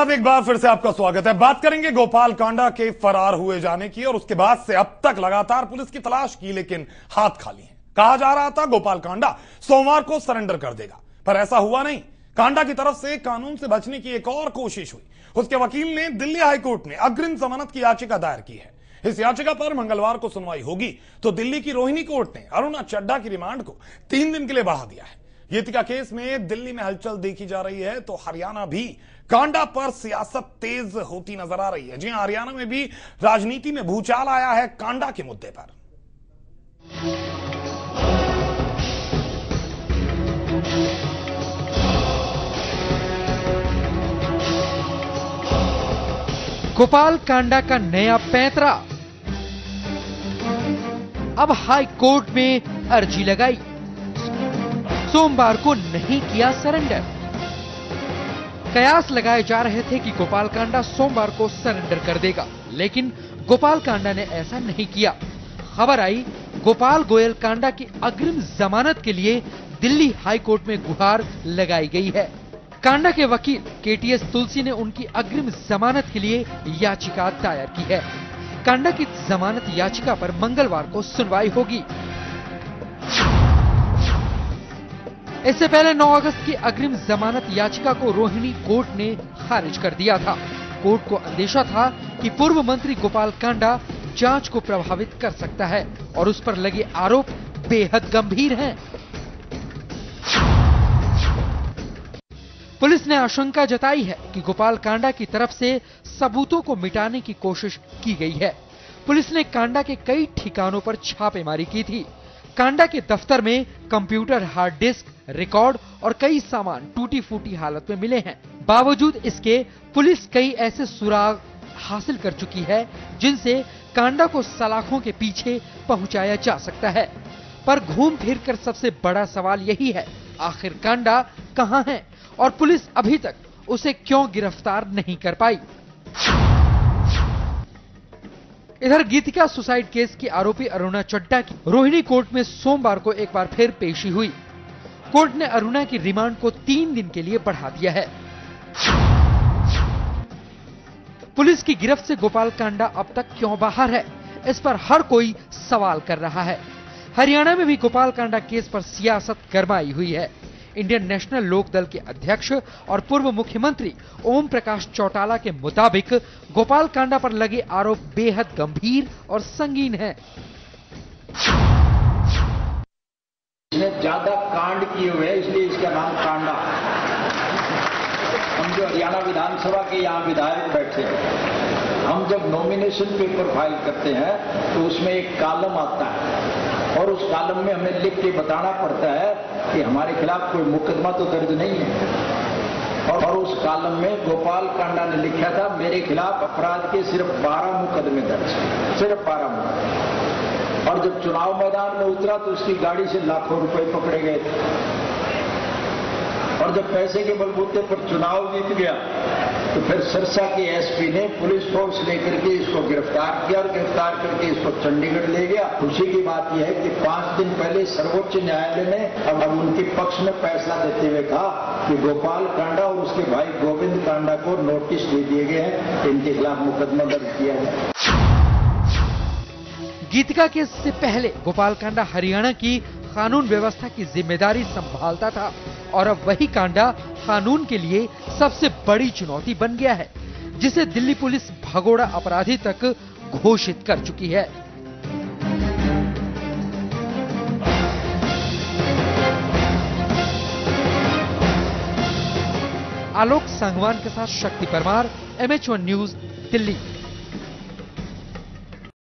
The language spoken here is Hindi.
साहब, एक बार फिर से आपका स्वागत है। बात करेंगे गोपाल कांडा के फरार हुए जाने की और उसके बाद से अब तक लगातार पुलिस की तलाश की, लेकिन हाथ खाली हैं। कहा जा रहा था गोपाल कांडा सोमवार को सरेंडर कर देगा, पर ऐसा हुआ नहीं। कांडा की तरफ़ से कानून से बचने की एक और कोशिश हुई। उसके वकील ने दिल्ली हाईकोर्ट में अग्रिम जमानत की याचिका दायर की है। इस याचिका पर मंगलवार को सुनवाई होगी तो दिल्ली की रोहिणी कोर्ट ने अरुणा चड्डा की रिमांड को तीन दिन के लिए बढ़ा दिया है। गीतिका केस में दिल्ली में हलचल देखी जा रही है तो हरियाणा भी कांडा पर सियासत तेज होती नज़र आ रही है। जी हाँ, हरियाणा में भी राजनीति में भूचाल आया है कांडा के मुद्दे पर। गोपाल कांडा का नया पैंतरा। अब हाई कोर्ट में अर्जी लगाई। सोमवार को नहीं किया सरेंडर कयास लगाए जा रहे थे कि गोपाल कांडा सोमवार को सरेंडर कर देगा, लेकिन गोपाल कांडा ने ऐसा नहीं किया। खबर आई, गोपाल गोयल कांडा की अग्रिम जमानत के लिए दिल्ली हाई कोर्ट में गुहार लगाई गई है। कांडा के वकील केटीएस तुलसी ने उनकी अग्रिम जमानत के लिए याचिका दायर की है। कांडा की जमानत याचिका पर मंगलवार को सुनवाई होगी। इससे पहले 9 अगस्त की अग्रिम जमानत याचिका को रोहिणी कोर्ट ने खारिज कर दिया था। कोर्ट को अंदेशा था कि पूर्व मंत्री गोपाल कांडा जाँच को प्रभावित कर सकता है और उस पर लगे आरोप बेहद गंभीर हैं। पुलिस ने आशंका जताई है कि गोपाल कांडा की तरफ़ से सबूतों को मिटाने की कोशिश की गई है। पुलिस ने कांडा के कई ठिकानों पर छापेमारी की थी। कांडा के दफ्तर में कंप्यूटर, हार्ड डिस्क, रिकॉर्ड और कई सामान टूटी फूटी हालत में मिले हैं। बावजूद इसके, पुलिस कई ऐसे सुराग हासिल कर चुकी है, जिनसे कांडा को सलाखों के पीछे पहुँचाया जा सकता है। पर घूम फिर कर सबसे बड़ा सवाल यही है, आखिर कांडा कहाँ है? और पुलिस अभी तक उसे क्यों गिरफ़्तार नहीं कर पाई? इधर गीतिका सुसाइड केस की आरोपी अरुणा चड्डा की रोहिणी कोर्ट में सोमवार को एक बार फिर पेशी हुई। कोर्ट ने अरुणा की रिमांड को तीन दिन के लिए बढ़ा दिया है। पुलिस की गिरफ्त से गोपाल कांडा अब तक क्यों बाहर है? इस पर हर कोई सवाल कर रहा है। हरियाणा में भी गोपाल कांडा केस पर सियासत गरमाई हुई है। इंडियन नेशनल लोक दल के अध्यक्ष और पूर्व मुख्यमंत्री ओम प्रकाश चौटाला के मुताबिक गोपाल कांडा पर लगे आरोप बेहद गंभीर और संगीन है। इसने ज़्यादा कांड किए हुए इसलिए इसका नाम कांडा। हम जो हरियाणा विधानसभा के यहाँ विधायक बैठे हैं, हम जब नॉमिनेशन पेपर फ़ाइल करते हैं तो उसमें एक कालम आता है। और उस कालम में हमें लिख के बताना पड़ता है कि हमारे खिलाफ कोई मुकदमा तो दर्ज नहीं है। और उस कालम में गोपाल कांडा ने लिखा था, मेरे खिलाफ अपराध के सिर्फ़ 12 मुकदमे दर्ज सिर्फ़ 12 मुकदमे। और जब चुनाव मैदान में उतरा तो उसकी गाड़ी से लाखों रुपए पकड़े गए और जब पैसे के बलबूते पर चुनाव जीत गया तो फिर सिरसा के एसपी ने पुलिस फोर्स लेकर के इसको गिरफ़्तार किया और गिरफ़्तार करके इसको चंडीगढ़ ले गया। खुशी की बात यह है कि पाँच दिन पहले सर्वोच्च न्यायालय ने अब हम उनके पक्ष में फैसला देते हुए कहा कि गोपाल कांडा और उसके भाई गोविंद कांडा को नोटिस दे दिए गए हैं। इनके खिलाफ मुकदमा दर्ज किया जाए गीतिका से पहले गोपाल कांडा हरियाणा की कानून व्यवस्था की ज़िम्मेदारी संभालता था। और अब वही कांडा कानून के लिए सबसे बड़ी चुनौती बन गया है, जिसे दिल्ली पुलिस भगोड़ा अपराधी तक घोषित कर चुकी है। आलोक सांगवान के साथ Shakti Parmar MH one news Delhi.